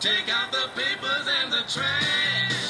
Take out the papers and the trash.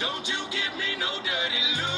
Don't you give me no dirty look.